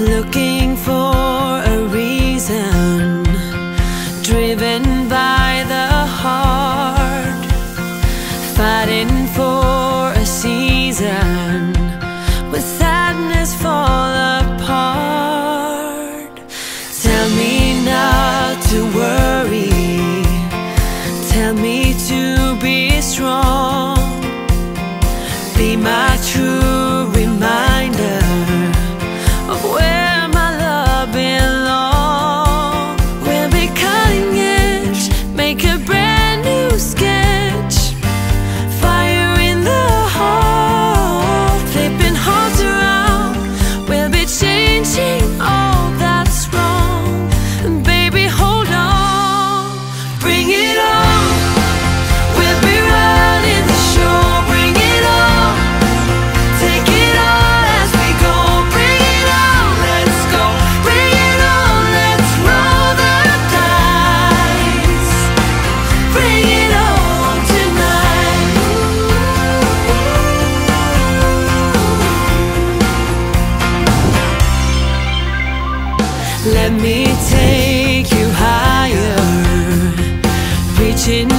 looking for a reason, driven by the heart, fighting for a season, with sadness fall apart. Tell me not to worry, tell me to be strong, be my true. take you higher, reaching.